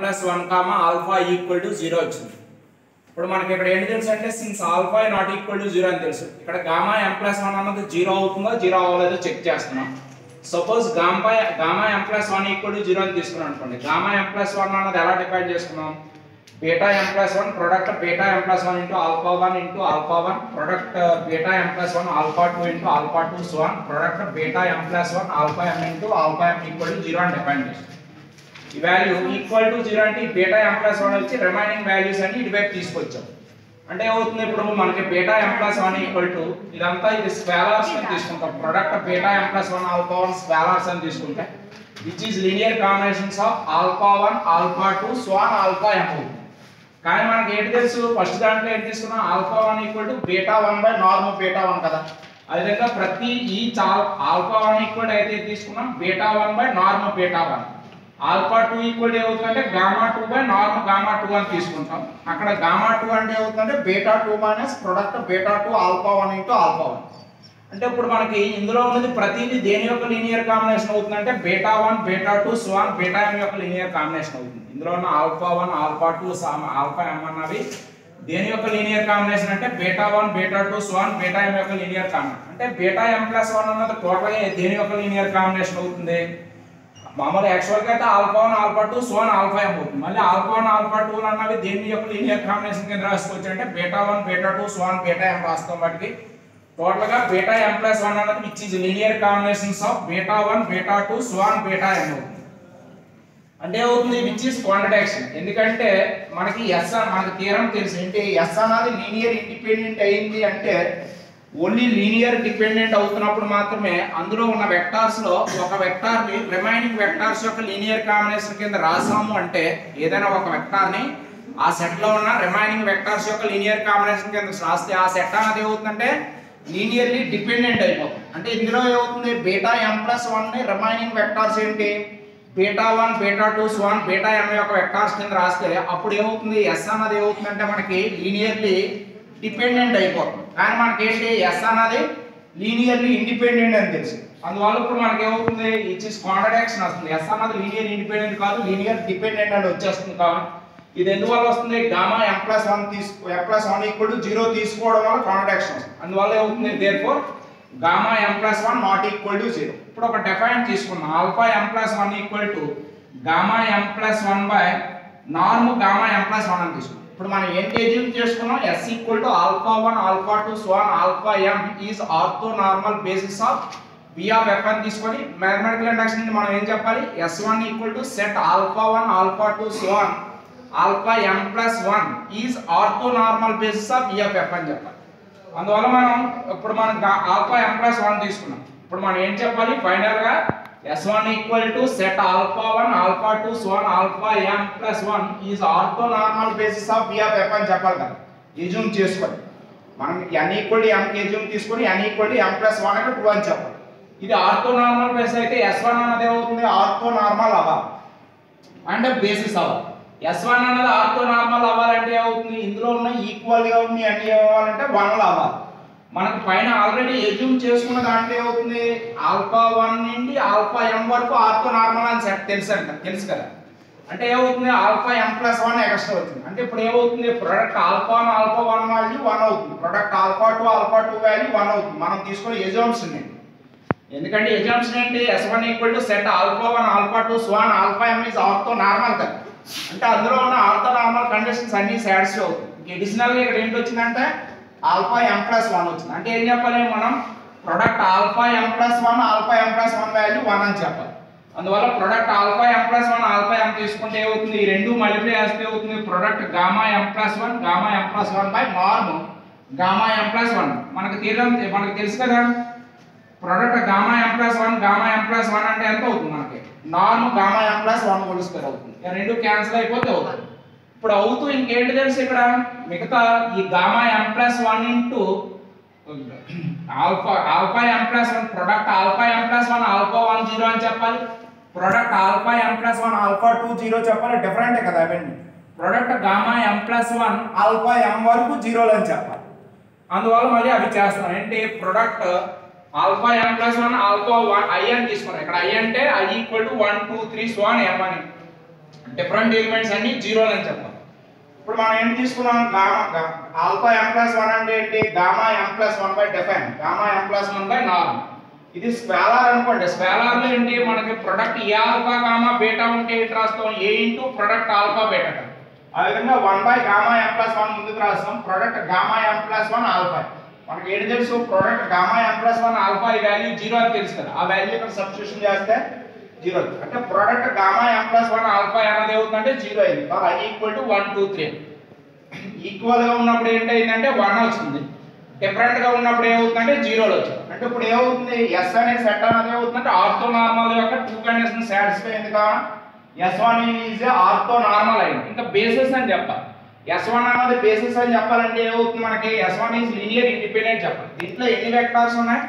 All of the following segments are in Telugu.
Plus one comma alpha equal to zero వచ్చింది. ఇప్పుడు మనకి ఇక్కడ ఏంటి తెలుసు అంటే since alpha not equal to zero అని తెలుసు. ఇక్కడ గామా ఎం ప్లస్ వన్ అన్నది జీరో అవుతుందో జీరో అవ్వలేదో చెక్ చేస్తున్నాం. Suppose gamma gamma M plus one equal to zero అని తీసుకున్నాం అనుకోండి. గామా ఎం ప్లస్ వన్ అన్నది ఎలా డిఫైన్ చేసుకున్నాం? Beta M plus one product beta M plus one into alpha one into alpha one product beta M plus one alpha two into alpha two so one product beta M plus one alpha M into alpha M equal to zero అని డిఫైన్ చేస్తాం వాల్యూ ఈక్వల్ టు జీరో అంటే బీటా ఎం ప్లస్ వన్ వచ్చి రిమైనింగ్ వాల్యూస్ అన్ని ఇటువైపు తీసుకొచ్చాం. అంటే ఏమవుతుంది ఇప్పుడు మనకి beta M plus one equal to ఇదంతా ఇది స్కేలార్స్ అని తీసుకుంటాం. Product beta M plus one alpha one scalars అని తీసుకుంటే which is linear combinations of alpha one alpha two so on alpha M కానీ మనకి ఏంటి తెలుసు? ఫస్ట్ దాంట్లో ఏంటి తీసుకున్నాం? Alpha one equal to beta one by normal beta one కదా. అదేవిధంగా ప్రతి ఈ ఆల్ఫా వన్ ఈక్వల్ అయితే తీసుకున్నాం? Beta one by normal beta one alpha two equal ఏమవుతుందంటే gamma two by normal gamma two అని తీసుకుంటాం. అక్కడ గామా టూ అంటే ఏమవుతుందంటే beta two minus product beta two alpha one into alpha one. అంటే ఇప్పుడు మనకి ఇందులో ఉన్నది ప్రతిదీ దేని యొక్క లీనియర్ కాంబినేషన్ అవుతుందంటే beta one beta two so on beta M యొక్క లీనియర్ కాంబినేషన్ అవుతుంది. ఇందులో ఉన్న alpha one alpha two alpha M అన్నవి దేని యొక్క లీనియర్ కాంబినేషన్ అంటే beta one beta two so on beta M యొక్క లీనియర్ కాంబినేషన్. అంటే బేటా ఎం ప్లస్ వన్ అన్నది టోటల్గా దేని యొక్క లీనియర్ కాంబినేషన్ అవుతుంది? మామూలు యాక్చువల్గా అయితే alpha one alpha two so on alpha M అవుతుంది మళ్ళీ ఆల్ఫా వన్ ఆల్ఫా టూ అన్నవి దేని యొక్క లీనియర్ కాంబినేషన్ కింద రాసుకోవచ్చు అంటే beta one beta two so on beta M రాస్తాం వాటికి? టోటల్గా బీటా ఎం ప్లస్ వన్ అన్నది which is linear combinations of beta one beta two so on beta M అవుతుంది అంటే అవుతుంది విచ్ ఇస్ కాంట్రడాక్షన్ ఎందుకంటే మనకి ఎస్ మనకి తీరం తెలుసు. ఏంటి? ఎస్ అన్నది లీనియర్ ఇండిపెండెంట్ అయింది అంటే ఓన్లీ లీనియర్ డిపెండెంట్ అవుతున్నప్పుడు మాత్రమే అందులో ఉన్న వెక్టార్స్లో ఒక వెక్టార్ని రిమైనింగ్ వెక్టార్స్ యొక్క లీనియర్ కాంబినేషన్ కింద రాసాము అంటే ఏదైనా ఒక వెక్టార్ని ఆ సెట్లో ఉన్న రిమైనింగ్ వెక్టార్స్ యొక్క లీనియర్ కాంబినేషన్ కింద రాస్తే ఆ సెట్ అనేది ఏమవుతుందంటే లీనియర్లీ డిపెండెంట్ అయిపోతుంది. అంటే ఇందులో ఏమవుతుంది? బీటా ఎం ప్లస్ వన్ని రిమైనింగ్ వెక్టార్స్ ఏంటి? Beta one beta two one beta M యొక్క వెక్టార్స్ కింద రాస్తే అప్పుడు ఏమవుతుంది? ఎస్ అన్నది ఏమవుతుందంటే మనకి లీనియర్లీ డిపెండెంట్ అయిపోతుంది. కానీ మనకి ఏంటి ఎస్ అన్నది లీనియర్లీ ఇండిపెండెంట్ అని తెలుసు. అందువల్ల ఇప్పుడు మనకి ఏమవుతుంది? ఇచ్చి కాంట్రడిక్షన్ వస్తుంది. ఎస్ అన్నది లీనియర్ ఇండిపెండెంట్ కాదు లీనియర్ డిపెండెంట్ అని వచ్చేస్తుంది కాబట్టి. ఇది ఎందువల్ల వస్తుంది? గామా ఎం ప్లస్ వన్ తీసుకో M plus one equal to zero తీసుకోవడం వల్ల కాంట్రడిక్షన్ వస్తుంది. అందువల్ల ఏమవుతుంది? Therefore gamma M plus one not equal to zero ఇప్పుడు ఒక డెఫైన్ తీసుకున్నాం alpha M plus one equal to gamma M plus one by norm gamma M plus one అని తీసుకున్నాం ఇప్పుడు మనం ఏం ఏజ్యూమ్ చేసుకున్నాం? S equal to alpha one alpha two so on alpha M is orthonormal basis of B of F అని తీసుకొని మ్యాథమెటికల్ ఇండక్షన్ మనం ఏం చెప్పాలి? S one equal to set alpha one alpha two so on alpha M plus one is orthonormal basis of B of F అని చెప్పాలి. అందువల్ల మనం ఇప్పుడు మనం ఆల్ఫా ఎం ప్లస్ వన్ తీసుకున్నాం. ఇప్పుడు మనం ఏం చెప్పాలి? ఫైనల్గా S1 equal to set alpha 1, alpha 2, so on, alpha m plus 1 is orthonormal basis of V of F and చెప్పాలి కదా. ఎజ్యూమ్ చేసుకోండి. మనం n ఈక్వల్ టు m తీసుకొని n equal to m plus 1 అంటే 2 అని చెప్పాలి. ఇది ఆర్థోనార్మల్ బేస్ అయితే S1 అన్నది అవుతుంది ఆర్థోనార్మల్ అవ్వాలి. అండ్ బేసిస్ అవ్వాలి. S1 అన్నది ఆర్థోనార్మల్ అవ్వాలంటే ఏమవుతుంది? ఇందులో ఉన్న ఈక్వల్గా ఉన్న అన్ని ఏమవ్వాలంటే 1 అవ్వాలి. మనకు పైన ఆల్రెడీ ఎజ్యూమ్ చేసుకున్న దాంట్లో ఏమవుతుంది? ఆల్ఫా వన్ నుండి ఆల్ఫా ఎం వరకు ఆర్థో నార్మల్ అని సెట్ తెలుసు అంట తెలుసు కదా? అంటే ఏమవుతుంది? Alpha M plus one extra అవుతుంది. అంటే ఇప్పుడు ఏమవుతుంది? Product alpha alpha one value one అవుతుంది. Product alpha two alpha two value one అవుతుంది. మనం తీసుకునే ఎజ్యూమ్స్ ఉన్నాయి ఎందుకంటే ఎజామ్షన్ ఏంటి? S one equal to set alpha one alpha two so on alpha M is orthonormal కదా? అంటే అందులో ఉన్న ఆర్థో నార్మల్ కండిషన్స్ అన్ని సాటిస్ఫై అవుతుంది అడిషనల్గా ఇక్కడ ఏంటి వచ్చిందంటే ఆల్ఫా ఎం ప్లస్ వన్ వచ్చింది అంటే ఏం చెప్పాలి మనం product alpha M plus one alpha M plus one value one అని చెప్పాలి అందువల్ల product alpha M plus one alpha M తీసుకుంటే ఏమవుతుంది ఈ రెండు మల్టిప్లై చేస్తే అవుతుంది product gamma M plus one gamma M plus one by norm gamma M plus one మనకు తీరం మనకు తెలుసు కదా product gamma M plus one gamma M plus one అంటే ఎంత అవుతుంది మనకి norm gamma M plus one whole square అవుతుంది రెండు క్యాన్సిల్ అయిపోతే అవుతుంది ఇప్పుడు అవుతూ ఇంకేంటి తెలుసు ఇక్కడ? మిగతా ఈ gamma M plus one into alpha alpha M plus one product alpha M plus one alpha one zero అని చెప్పాలి. Product alpha M plus one alpha two zero చెప్పాలి. డిఫరెంట్ కదా అవన్నీ. Product gamma M plus one alpha M వరకు జీరోలు అని చెప్పాలి. అందువల్ల మళ్ళీ అవి చేస్తాం ఏంటి? Product alpha M plus one alpha one I అని తీసుకున్నాం. ఇక్కడ ఐ అంటే I equal to one two three so అని ఎం అని. డిఫరెంట్ ఎలిమెంట్స్ అన్ని జీరో అని చెప్పాలి. ఇప్పుడు మనం ఏం తీసుకున్నాం? Gamma alpha M plus one అంటే ఏంటి? Gamma M plus one by define. Gamma M plus one by norm. ఇది స్కాలార్ అనుకోండి. స్కాలార్లో ఏంటి? మనకి product A alpha gamma beta ఉంటే ఏంటి రాస్తాం? A into product alpha beta ఆ విధంగా one by gamma M plus one ముందుకు రాస్తాం. Product gamma M plus one alpha. మనకి ఏంటి తెలుసు? Product gamma M plus one alpha ఈ వాల్యూ జీరో అని తెలుసు కదా. ఆ వాల్యూ ఇక్కడ సబ్స్టిట్యూషన్ చేస్తే జీరో అంటే product gamma M plus one alpha అన్నది ఏమవుతుందంటే జీరో అయింది. I equal to one two three ఈక్వల్గా ఉన్నప్పుడు ఏంటైందంటే వన్ వచ్చింది. డిఫరెంట్గా ఉన్నప్పుడు ఏమవుతుందంటే జీరోలు వచ్చింది. అంటే ఇప్పుడు ఏమవుతుంది? ఎస్ అనే సెట్ అనేది ఏమవుతుందంటే ఆర్థో నార్మల్ యొక్క టూ కండిషన్ సాటిస్ఫై అయింది కావున S one is orthonormal అయింది. ఇంకా బేసిస్ అని చెప్పాలి. ఎస్ వన్ అన్నది బేసిస్ అని చెప్పాలంటే ఏమవుతుంది మనకి? S one is linear independent చెప్పాలి. దీంట్లో ఎన్ని వెక్టార్స్ ఉన్నాయి?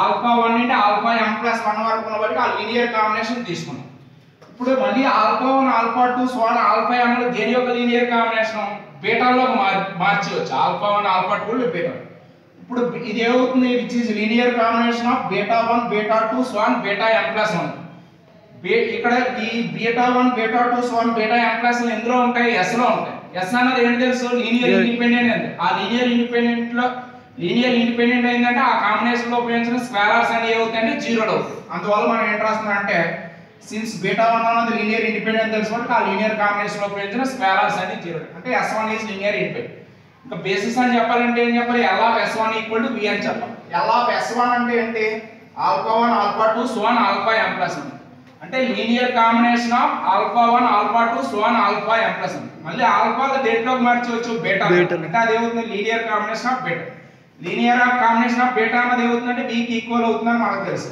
ఆల్ఫా వన్ నుండి ఆల్ఫా ఎం ప్లస్ వన్ వరకు ఉన్న బట్టి ఆ లీనియర్ కాంబినేషన్ తీసుకున్నాం. ఇప్పుడు మళ్ళీ alpha one alpha two so on alpha M దేని యొక్క లీనియర్ కాంబినేషన్? బీటాలో మార్ మార్చవచ్చు alpha one alpha two beta. ఇప్పుడు ఇది ఏమవుతుంది? Which is linear combination of beta one beta two so on beta M plus one ఇక్కడ ఈ beta one beta two so on beta M plus ఎందులో ఉంటాయి? ఎస్లో ఉంటాయి. ఎస్ అన్నది ఏంటి తెలుసు? లీనియర్ ఇండిపెండెంట్ అండి ఆ లీనియర్ ఇండిపెండెంట్లో లీనియర్ ఇండిపెండెంట్ అయిందంటే ఆ కాంబినేషన్లో ఉపయోగించిన స్క్వేలర్స్ అనేవి అవుతాయంటే జీరోలు అందువల్ల మనం ఏం రాస్తున్నాం అంటే సిన్స్ బీటా వన్ అన్నది లీనియర్ ఇండిపెండెంట్ తెలుసుకోండి ఆ లీనియర్ కాంబినేషన్లో ఉపయోగించిన స్క్వేలర్స్ అనేది జీరో అంటే S one is linear independent ఇంకా బేసిస్ అని చెప్పాలంటే ఏం చెప్పాలి? L of S one equal to V అని చెప్పాలి. ఎల్ ఆఫ్ ఎస్ వన్ అంటే ఏంటి? Alpha one alpha two so on alpha M plus అంటే linear combination of alpha one alpha two so on alpha M plus మళ్ళీ ఆల్ఫా దేంట్లోకి మార్చవచ్చు బీటా. అంటే అది ఏమవుతుంది? Linear combination of beta linear of combination of beta అన్నది ఏమవుతుందంటే బీకి ఈక్వల్ అవుతుందని మనకు తెలుసు.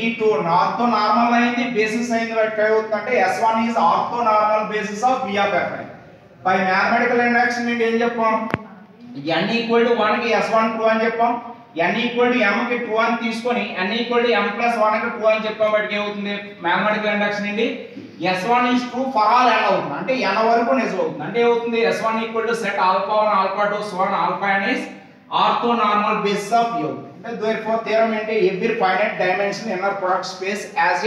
ఈ టూ ఆర్థో నార్మల్ అయింది బేసిస్ అయింది బట్టి ఏమవుతుందంటే S one is orthonormal basis of V of F by mathematical induction నుండి ఏం చెప్పాం? ఎన్ ఈక్వల్ టు వన్కి ఎస్ వన్ టూ అని చెప్పాం. ఎన్ ఈక్వల్ టు ఎం కి టూ అని తీసుకొని N equal to M plus వన్కి టూ అని చెప్పాం బట్టి ఏమవుతుంది? మ్యాథమెటికల్ ఇండక్షన్ నుండి S one is true for all N అవుతుంది. అంటే ఎన్ వరకు నిజం అవుతుంది. అంటే ఏమవుతుంది? S one equal to set alpha one alpha two one alpha N is orthonormal basis of U. అంటే దేర్ ఫోర్ థియరం ఏంటి every finite dimension inner product space has